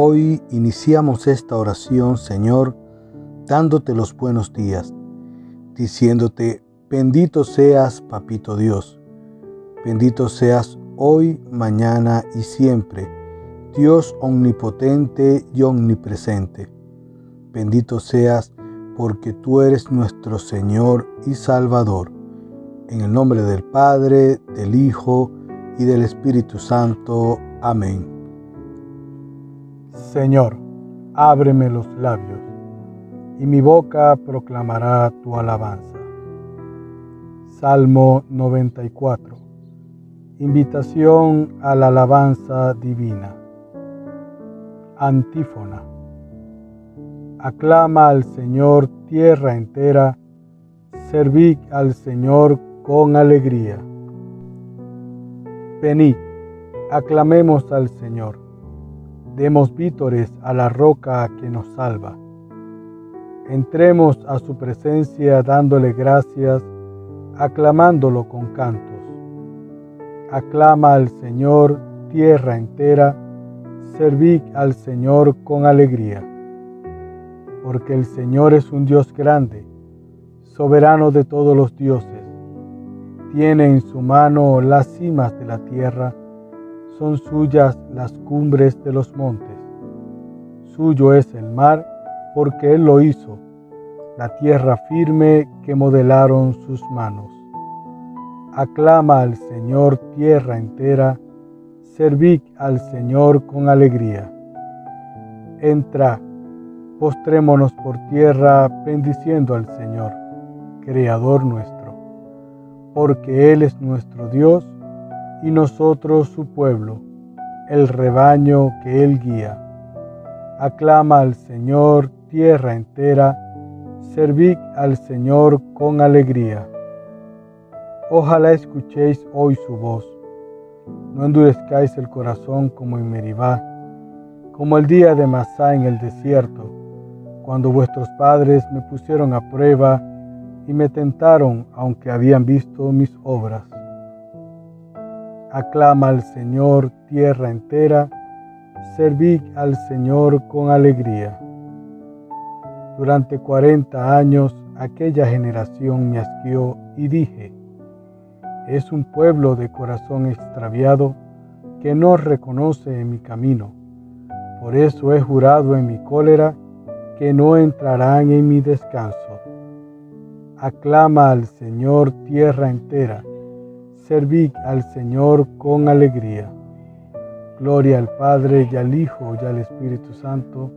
Hoy iniciamos esta oración, Señor, dándote los buenos días, diciéndote, bendito seas, Papito Dios, bendito seas hoy, mañana y siempre, Dios omnipotente y omnipresente. Bendito seas porque tú eres nuestro Señor y Salvador. En el nombre del Padre, del Hijo y del Espíritu Santo. Amén. Señor, ábreme los labios, y mi boca proclamará tu alabanza. Salmo 94. Invitación a la alabanza divina. Antífona. Aclama al Señor tierra entera, servid al Señor con alegría. Venid, aclamemos al Señor Demos vítores a la roca que nos salva. Entremos a su presencia dándole gracias, aclamándolo con cantos. Aclama al Señor tierra entera, servid al Señor con alegría. Porque el Señor es un Dios grande, soberano de todos los dioses. Tiene en su mano las cimas de la tierra, son suyas las cumbres de los montes. Suyo es el mar, porque Él lo hizo, la tierra firme que modelaron sus manos. Aclama al Señor tierra entera, servid al Señor con alegría. Entra, postrémonos por tierra bendiciendo al Señor, Creador nuestro, porque Él es nuestro Dios y nosotros su pueblo, el rebaño que Él guía. Aclama al Señor tierra entera, servid al Señor con alegría. Ojalá escuchéis hoy su voz. No endurezcáis el corazón como en Meribá, como el día de Masá en el desierto, cuando vuestros padres me pusieron a prueba y me tentaron aunque habían visto mis obras. Aclama al Señor tierra entera, servid al Señor con alegría. Durante cuarenta años aquella generación me asqueó y dije, es un pueblo de corazón extraviado que no reconoce mi camino. Por eso he jurado en mi cólera que no entrarán en mi descanso. Aclama al Señor tierra entera servid al Señor con alegría. Gloria al Padre y al Hijo y al Espíritu Santo,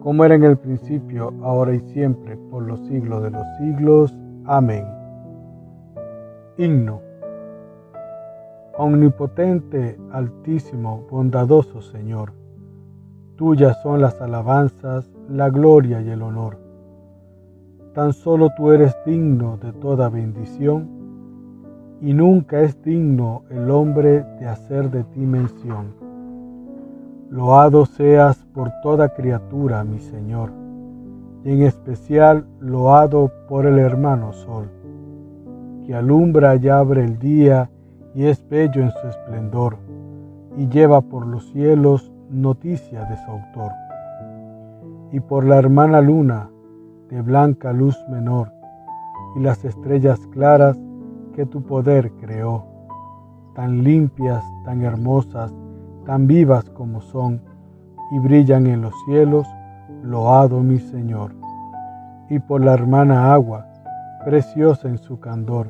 como era en el principio, ahora y siempre, por los siglos de los siglos. Amén. Himno. Omnipotente, altísimo, bondadoso Señor, tuyas son las alabanzas, la gloria y el honor. Tan solo tú eres digno de toda bendición y nunca es digno el hombre de hacer de ti mención. Loado seas por toda criatura, mi Señor, y en especial loado por el hermano Sol, que alumbra y abre el día y es bello en su esplendor, y lleva por los cielos noticia de su autor. Y por la hermana luna, de blanca luz menor, y las estrellas claras, que tu poder creó, tan limpias, tan hermosas, tan vivas como son, y brillan en los cielos, loado mi Señor. Y por la hermana agua, preciosa en su candor,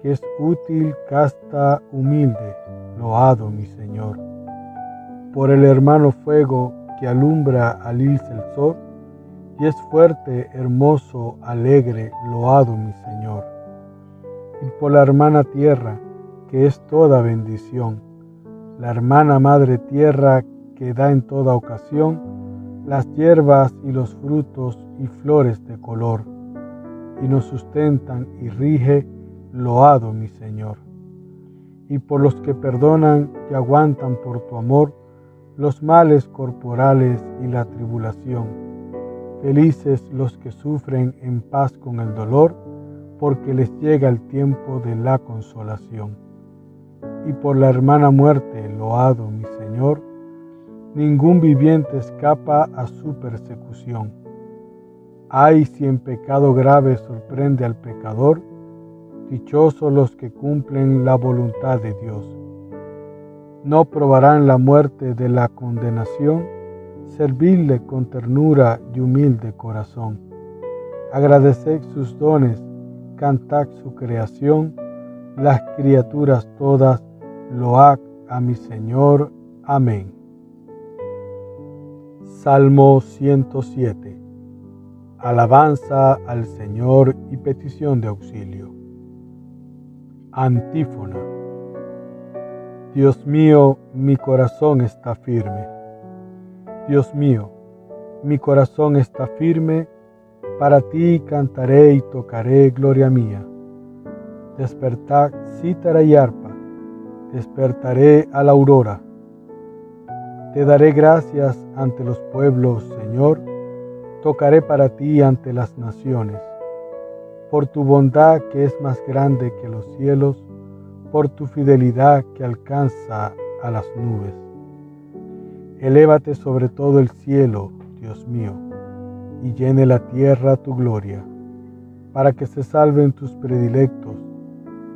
que es útil, casta, humilde, loado mi Señor. Por el hermano fuego que alumbra al irse el sol, y es fuerte, hermoso, alegre, loado mi Señor y por la hermana tierra, que es toda bendición, la hermana madre tierra que da en toda ocasión las hierbas y los frutos y flores de color, y nos sustentan y rige, loado mi Señor. Y por los que perdonan y aguantan por tu amor los males corporales y la tribulación. Felices los que sufren en paz con el dolor, porque les llega el tiempo de la consolación. Y por la hermana muerte, loado mi Señor, Ningún viviente escapa a su persecución. Ay, si en pecado grave sorprende al pecador, dichosos los que cumplen la voluntad de Dios. No probarán la muerte de la condenación, servirle con ternura y humilde corazón. Agradeced sus dones, cantad su creación, las criaturas todas, load a mi Señor. Amén. Salmo 107. Alabanza al Señor y petición de auxilio. Antífona. Dios mío, mi corazón está firme. Dios mío, mi corazón está firme, para ti cantaré y tocaré gloria mía. Despertad cítara y arpa, despertaré a la aurora. Te daré gracias ante los pueblos, Señor, tocaré para ti ante las naciones por tu bondad que es más grande que los cielos, por tu fidelidad que alcanza a las nubes. Elévate sobre todo el cielo, Dios mío, y llene la tierra tu gloria, para que se salven tus predilectos,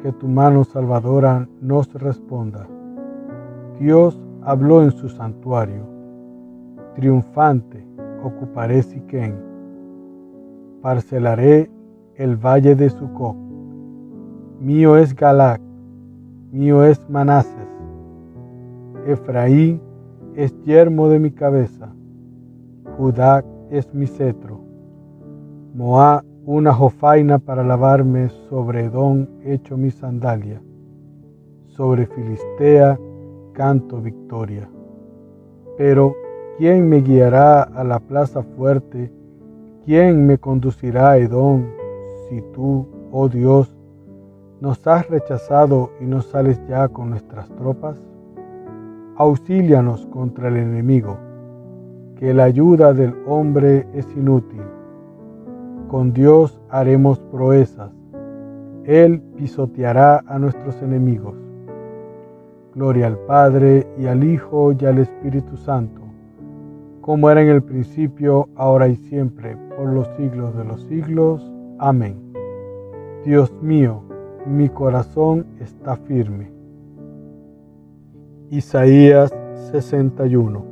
que tu mano salvadora nos responda. Dios habló en su santuario, triunfante ocuparé Siquén, parcelaré el valle de Sucot. Mío es Galac, mío es Manases. Efraín es yermo de mi cabeza. Judá es mi cetro. Moab una jofaina para lavarme, sobre Edom hecho mi sandalia. Sobre Filistea canto victoria. Pero, ¿quién me guiará a la plaza fuerte? ¿Quién me conducirá a Edom si tú, oh Dios, nos has rechazado y no sales ya con nuestras tropas? Auxílianos contra el enemigo, que la ayuda del hombre es inútil. Con Dios haremos proezas. Él pisoteará a nuestros enemigos. Gloria al Padre y al Hijo y al Espíritu Santo, como era en el principio, ahora y siempre, por los siglos de los siglos. Amén. Dios mío, mi corazón está firme. Isaías 61.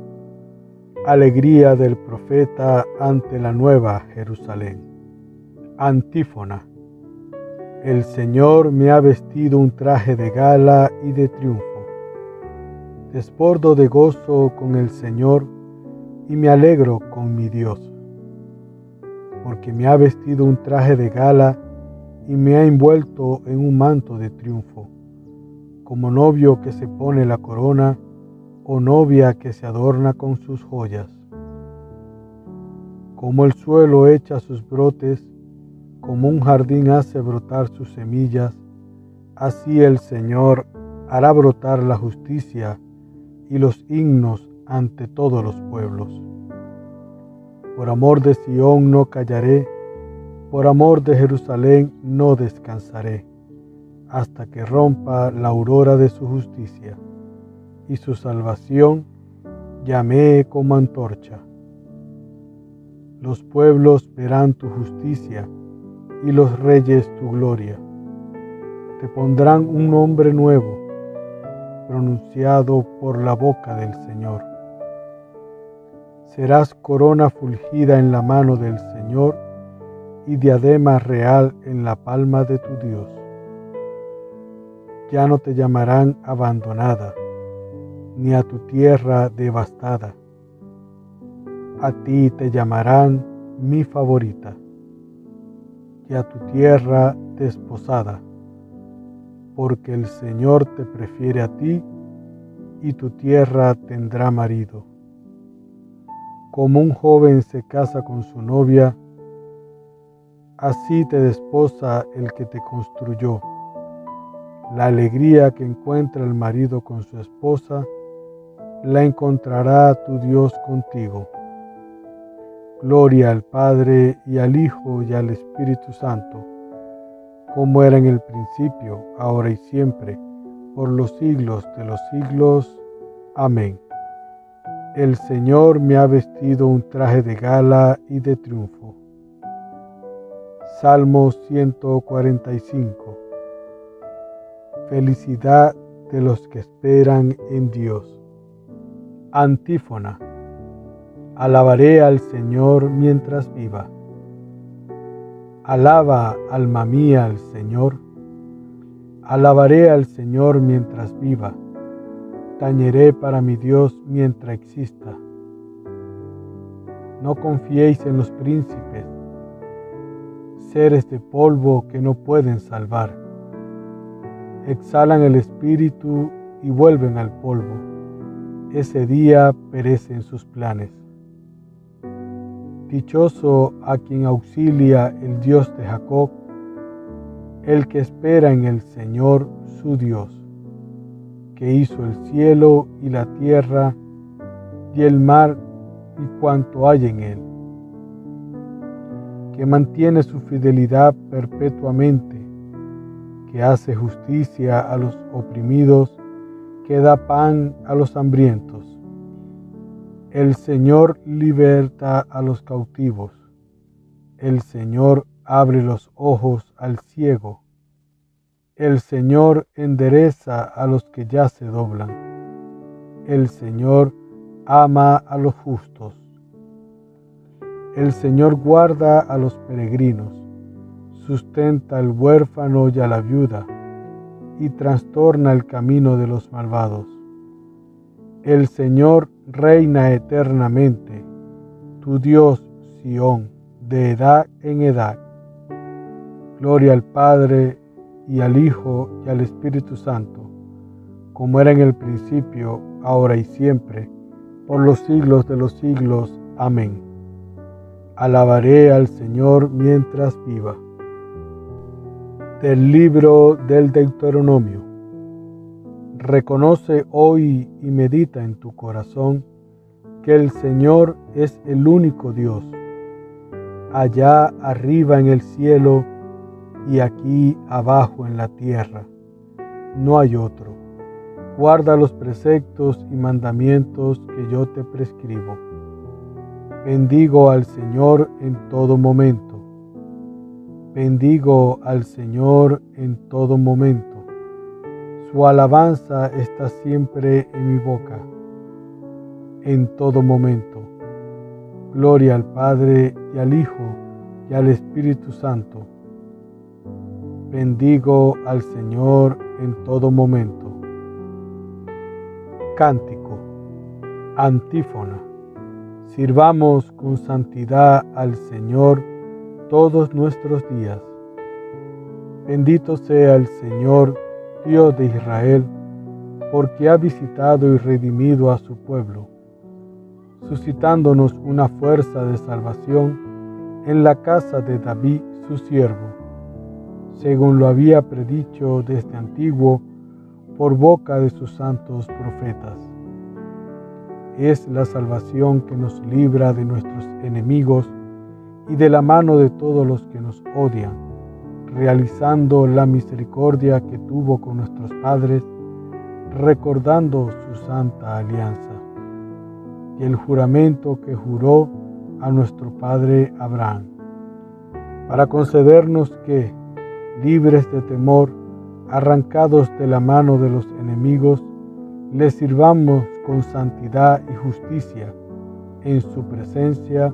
Alegría del profeta ante la nueva Jerusalén. Antífona. El Señor me ha vestido un traje de gala y de triunfo. Desbordo de gozo con el Señor y me alegro con mi Dios porque me ha vestido un traje de gala y me ha envuelto en un manto de triunfo, como novio que se pone la corona o novia que se adorna con sus joyas. Como el suelo echa sus brotes, como un jardín hace brotar sus semillas, así el Señor hará brotar la justicia y los himnos ante todos los pueblos. Por amor de Sión no callaré, por amor de Jerusalén no descansaré, hasta que rompa la aurora de su justicia, y su salvación llamé como antorcha. Los pueblos verán tu justicia, y los reyes tu gloria. Te pondrán un nombre nuevo, pronunciado por la boca del Señor serás corona fulgida en la mano del Señor y diadema real en la palma de tu Dios. Ya no te llamarán abandonada, ni a tu tierra devastada. A ti te llamarán mi favorita, y a tu tierra desposada, porque el Señor te prefiere a ti, y tu tierra tendrá marido. Como un joven se casa con su novia, así te desposa el que te construyó. La alegría que encuentra el marido con su esposa, la encontrará tu Dios contigo. Gloria al Padre y al Hijo y al Espíritu Santo, como era en el principio, ahora y siempre, por los siglos de los siglos. Amén. El Señor me ha vestido un traje de gala y de triunfo. Salmo 145. Felicidad de los que esperan en Dios. Antífona. Alabaré al Señor mientras viva. Alaba, alma mía, al Señor. Alabaré al Señor mientras viva. Tañeré para mi Dios mientras exista. No confiéis en los príncipes, seres de polvo que no pueden salvar. Exhalan el espíritu y vuelven al polvo. Ese día perecen sus planes. Dichoso a quien auxilia el Dios de Jacob, el que espera en el Señor su Dios, que hizo el cielo y la tierra y el mar y cuanto hay en él, que mantiene su fidelidad perpetuamente, que hace justicia a los oprimidos, que da pan a los hambrientos el Señor liberta a los cautivos. El Señor abre los ojos al ciego. El Señor endereza a los que ya se doblan. El Señor ama a los justos. El Señor guarda a los peregrinos, sustenta al huérfano y a la viuda, y trastorna el camino de los malvados. El Señor reina eternamente, tu Dios, Sión, de edad en edad. Gloria al Padre y al Hijo y al Espíritu Santo, como era en el principio, ahora y siempre, por los siglos de los siglos. Amén. Alabaré al Señor mientras viva. Del libro del Deuteronomio. Reconoce hoy y medita en tu corazón que el Señor es el único Dios, allá arriba en el cielo y aquí abajo en la tierra. No hay otro. Guarda los preceptos y mandamientos que yo te prescribo. Bendigo al Señor en todo momento. Bendigo al Señor en todo momento su alabanza está siempre en mi boca, en todo momento. Gloria al Padre y al Hijo y al Espíritu Santo. Bendigo al Señor en todo momento. Cántico. Antífona. Sirvamos con santidad al Señor todos nuestros días. Bendito sea el Señor Dios de Israel, porque ha visitado y redimido a su pueblo, suscitándonos una fuerza de salvación en la casa de David, su siervo, según lo había predicho desde antiguo por boca de sus santos profetas. Es la salvación que nos libra de nuestros enemigos y de la mano de todos los que nos odian realizando la misericordia que tuvo con nuestros padres, recordando su santa alianza. Y el juramento que juró a nuestro padre Abraham, para concedernos que, libres de temor, arrancados de la mano de los enemigos, le sirvamos con santidad y justicia en su presencia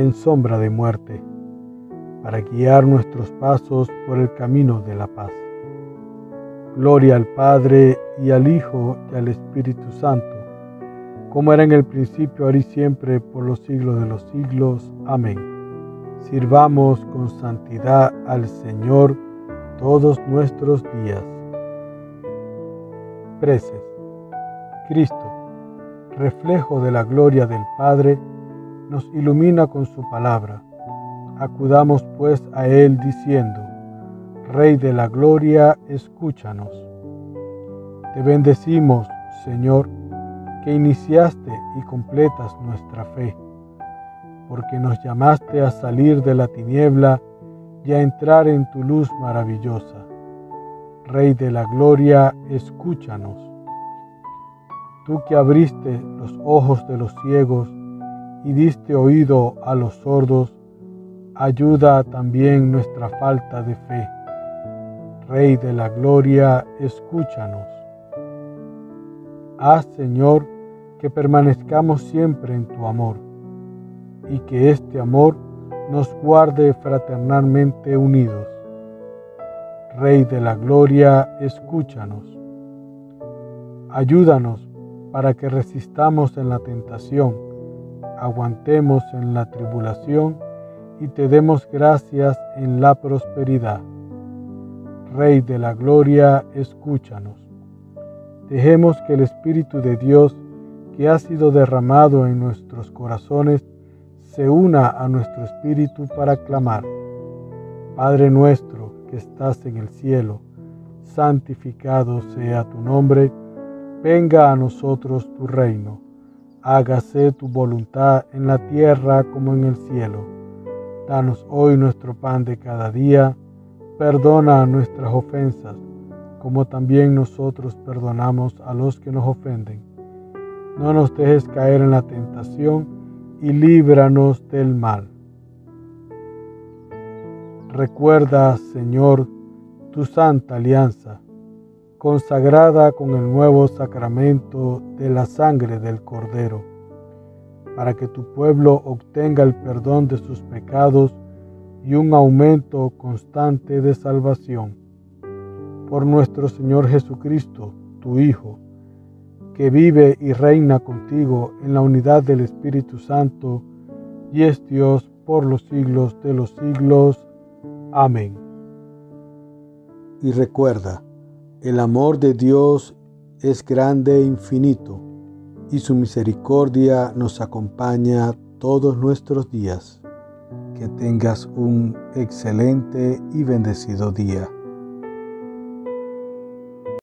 en sombra de muerte para guiar nuestros pasos por el camino de la paz. Gloria al Padre y al Hijo y al Espíritu Santo, como era en el principio, ahora y siempre, por los siglos de los siglos. Amén. Sirvamos con santidad al Señor todos nuestros días. Preces. Cristo, reflejo de la gloria del Padre, nos ilumina con su palabra. Acudamos pues a Él diciendo, Rey de la Gloria, escúchanos. Te bendecimos, Señor, que iniciaste y completas nuestra fe, porque nos llamaste a salir de la tiniebla y a entrar en tu luz maravillosa. Rey de la Gloria, escúchanos. Tú que abriste los ojos de los ciegos y diste oído a los sordos, ayuda también nuestra falta de fe. Rey de la Gloria, escúchanos. Haz, Señor, que permanezcamos siempre en tu amor y que este amor nos guarde fraternalmente unidos. Rey de la Gloria, escúchanos. Ayúdanos para que resistamos en la tentación, aguantemos en la tribulación y te demos gracias en la prosperidad. Rey de la Gloria, escúchanos. Dejemos que el Espíritu de Dios que ha sido derramado en nuestros corazones se una a nuestro espíritu para clamar. Padre nuestro que estás en el cielo, santificado sea tu nombre, venga a nosotros tu reino, hágase tu voluntad en la tierra como en el cielo. Danos hoy nuestro pan de cada día, perdona nuestras ofensas como también nosotros perdonamos a los que nos ofenden. No nos dejes caer en la tentación y líbranos del mal. Recuerda, Señor, tu santa alianza, consagrada con el nuevo sacramento de la sangre del Cordero, para que tu pueblo obtenga el perdón de sus pecados y un aumento constante de salvación por nuestro Señor Jesucristo, tu Hijo, que vive y reina contigo en la unidad del Espíritu Santo, y es Dios por los siglos de los siglos. Amén. Y recuerda, el amor de Dios es grande e infinito, y su misericordia nos acompaña todos nuestros días. Que tengas un excelente y bendecido día.